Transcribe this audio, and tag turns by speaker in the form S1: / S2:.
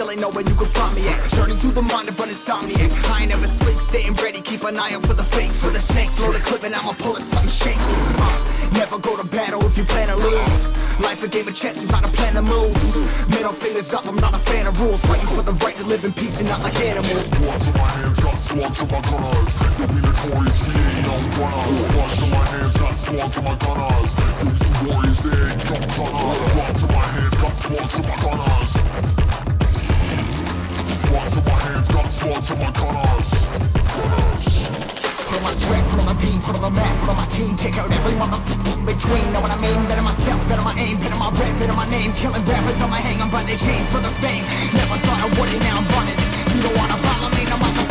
S1: still ain't know where you can find me at. Journey through the mind of an insomniac. I ain't never sleep, staying ready, keep an eye out for the fakes. For the snakes, load a clip and I'ma pull it, something shakes. Uh, never go to battle if you plan to lose. Life a game of chess, you gotta plan the moves. Middle fingers up, I'm not a fan of rules. Fighting for the right to live in peace and not like animals.
S2: Bloods in my hands, got slugs in my gunners. Yo, we notorious, we ain't no runners. Bloods in my hands, got slugs in my gunners. Some warriors, they ain't no gunners. Bloods in my hands, got slugs in my gunners my hands, got my.
S1: Put on my strap, put on the beam, put on the map, put on my team Take out everyone motherfucker in between. Know what I mean? Better myself, better my aim, better my rap, better my name. Killing rappers on my hang, I'm by their chains for the fame. Never thought I would it, now I'm running You don't wanna follow me, no motherfucker.